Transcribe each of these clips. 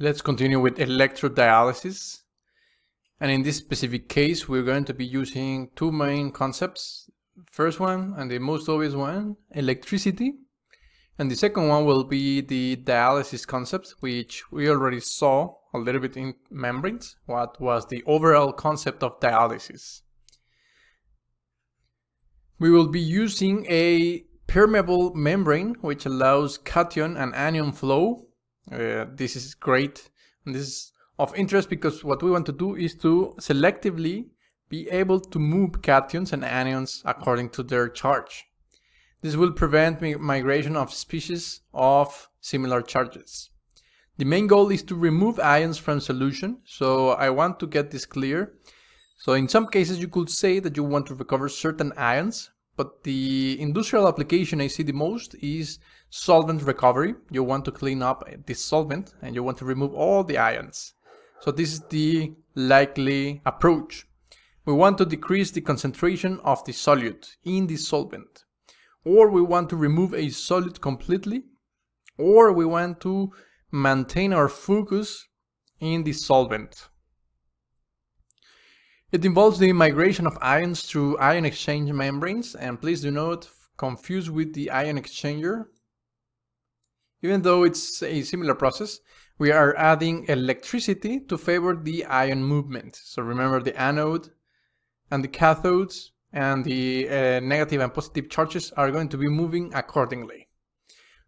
Let's continue with electrodialysis. And in this specific case, we're going to be using two main concepts. First one, and the most obvious one, electricity. And the second one will be the dialysis concept, which we already saw a little bit in membranes, what was the overall concept of dialysis. We will be using a permeable membrane, which allows cation and anion flow uh, this is great. And this is of interest because what we want to do is to selectively be able to move cations and anions according to their charge. This will prevent migration of species of similar charges. The main goal is to remove ions from solution, so I want to get this clear. So in some cases you could say that you want to recover certain ions, but the industrial application I see the most is solvent recovery. You want to clean up this solvent and you want to remove all the ions. So this is the likely approach. We want to decrease the concentration of the solute in the solvent. Or we want to remove a solute completely. Or we want to maintain our focus in the solvent. It involves the migration of ions through ion exchange membranes and please do not confuse with the ion exchanger. Even though it's a similar process, we are adding electricity to favor the ion movement. So remember the anode and the cathodes and the uh, negative and positive charges are going to be moving accordingly.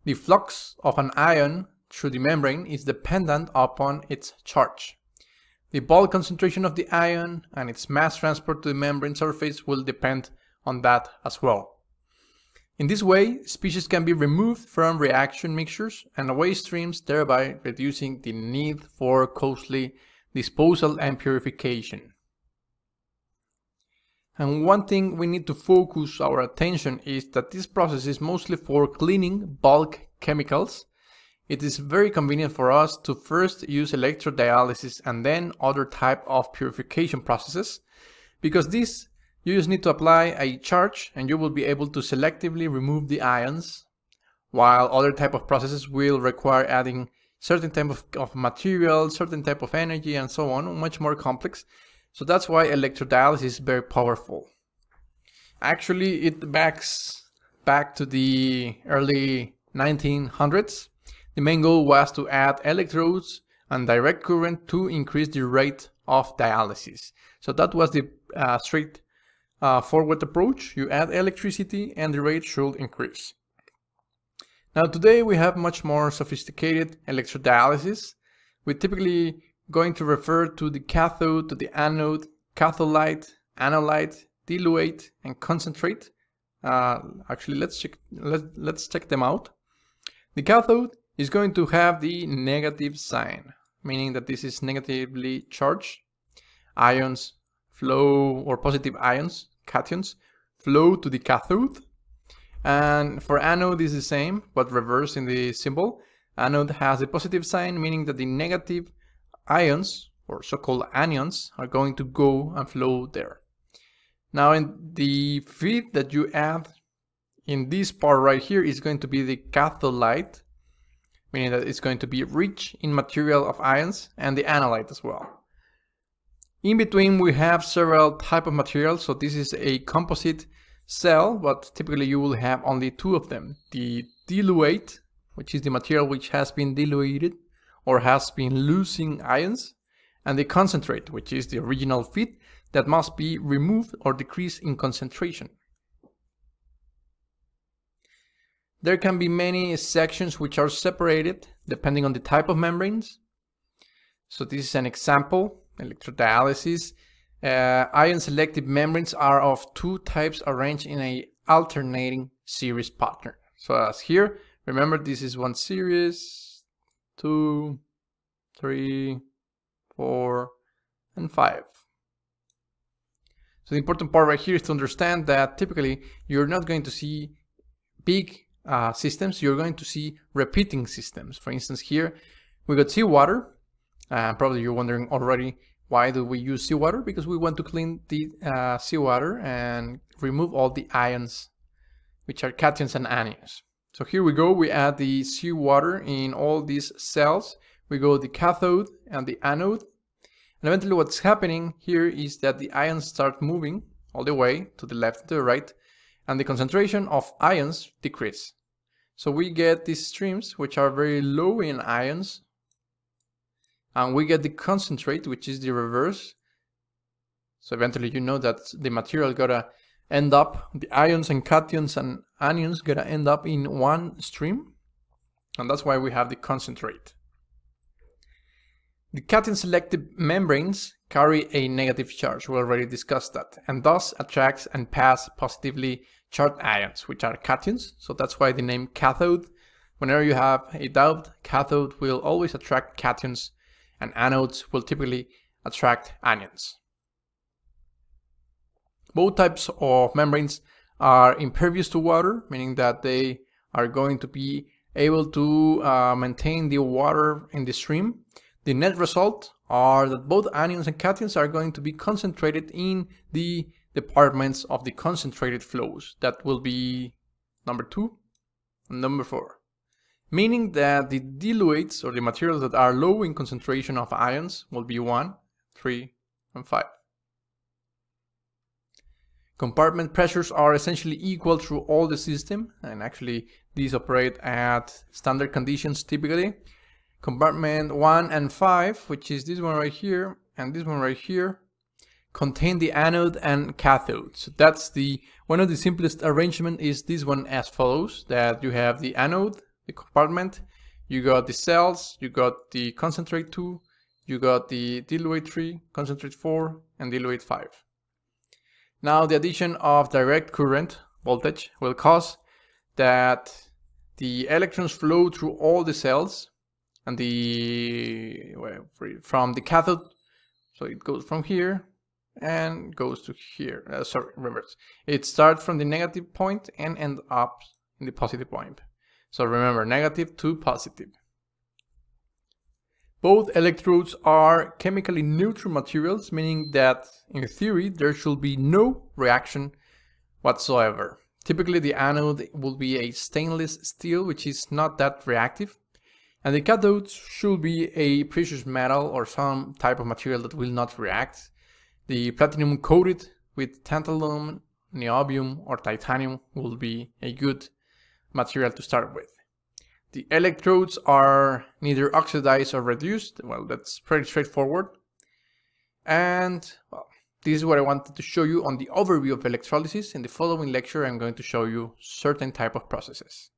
The flux of an ion through the membrane is dependent upon its charge. The bulk concentration of the ion and its mass transport to the membrane surface will depend on that as well. In this way, species can be removed from reaction mixtures and waste streams, thereby reducing the need for costly disposal and purification. And one thing we need to focus our attention is that this process is mostly for cleaning bulk chemicals it is very convenient for us to first use electrodialysis and then other type of purification processes because this you just need to apply a charge and you will be able to selectively remove the ions while other type of processes will require adding certain type of, of material, certain type of energy and so on, much more complex. So that's why electrodialysis is very powerful. Actually, it backs back to the early 1900s the main goal was to add electrodes and direct current to increase the rate of dialysis. So that was the uh, straight uh, forward approach. You add electricity and the rate should increase. Now today we have much more sophisticated electrodialysis. We're typically going to refer to the cathode, to the anode, catholyte, anolyte, diluate, and concentrate. Uh, actually, let's check. Let, let's check them out. The cathode is going to have the negative sign, meaning that this is negatively charged. Ions flow, or positive ions, cations, flow to the cathode. And for anode is the same, but reverse in the symbol. Anode has a positive sign, meaning that the negative ions, or so-called anions, are going to go and flow there. Now in the feed that you add in this part right here is going to be the catholyte, meaning that it's going to be rich in material of ions and the anolyte as well. In between we have several type of materials, so this is a composite cell, but typically you will have only two of them. The diluate, which is the material which has been diluted or has been losing ions, and the concentrate, which is the original feed that must be removed or decreased in concentration. There can be many sections which are separated depending on the type of membranes. So this is an example, electrodialysis. Uh, ion selective membranes are of two types arranged in a alternating series pattern. So as here, remember this is one series, two, three, four, and five. So the important part right here is to understand that typically you're not going to see big uh, systems, you're going to see repeating systems. For instance, here we got seawater. Uh, probably you're wondering already, why do we use seawater? Because we want to clean the uh, seawater and remove all the ions, which are cations and anions. So here we go, we add the seawater in all these cells. we go the cathode and the anode. And eventually what's happening here is that the ions start moving all the way to the left to the right, and the concentration of ions decrease. So we get these streams, which are very low in ions, and we get the concentrate, which is the reverse. So eventually you know that the material gotta end up, the ions and cations and anions gotta end up in one stream, and that's why we have the concentrate. The cation selective membranes carry a negative charge, we already discussed that, and thus attracts and pass positively charged ions, which are cations, so that's why the name cathode. Whenever you have a doubt, cathode will always attract cations, and anodes will typically attract anions. Both types of membranes are impervious to water, meaning that they are going to be able to uh, maintain the water in the stream the net result are that both anions and cations are going to be concentrated in the departments of the concentrated flows. That will be number two and number four. Meaning that the diluates or the materials that are low in concentration of ions will be one, three, and five. Compartment pressures are essentially equal through all the system and actually these operate at standard conditions typically compartment 1 and 5, which is this one right here and this one right here, contain the anode and cathode. So that's the one of the simplest arrangement is this one as follows, that you have the anode, the compartment, you got the cells, you got the concentrate 2, you got the diluate 3, concentrate 4, and diluate 5. Now the addition of direct current voltage will cause that the electrons flow through all the cells and the well, from the cathode so it goes from here and goes to here. Uh, sorry reverse. It starts from the negative point and end up in the positive point. So remember negative to positive. Both electrodes are chemically neutral materials meaning that in theory there should be no reaction whatsoever. Typically the anode will be a stainless steel which is not that reactive and the cathode should be a precious metal or some type of material that will not react. The platinum coated with tantalum, niobium or titanium will be a good material to start with. The electrodes are neither oxidized or reduced. Well, that's pretty straightforward. And well, this is what I wanted to show you on the overview of electrolysis. In the following lecture, I'm going to show you certain type of processes.